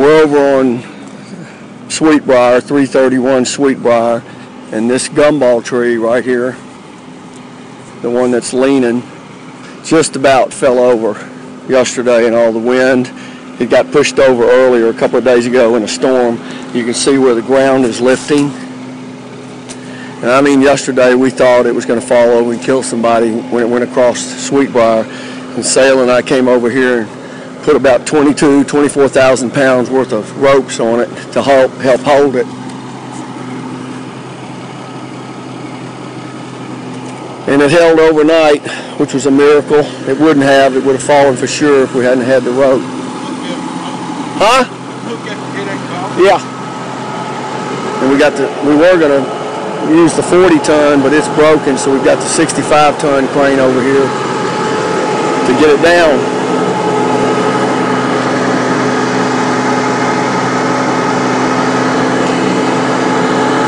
We're over on Sweetbriar, 331 Sweetbriar, and this gumball tree right here, the one that's leaning, just about fell over yesterday in all the wind. It got pushed over earlier a couple of days ago in a storm. You can see where the ground is lifting. And I mean, yesterday we thought it was going to fall over and kill somebody when it went across Sweetbriar. And Sale and I came over here put about 22, 24,000 pounds worth of ropes on it to help, help hold it. And it held overnight, which was a miracle. It wouldn't have. It would have fallen for sure if we hadn't had the rope. Huh? Yeah. And we got the, we were going to use the 40 ton, but it's broken, so we've got the 65 ton crane over here to get it down.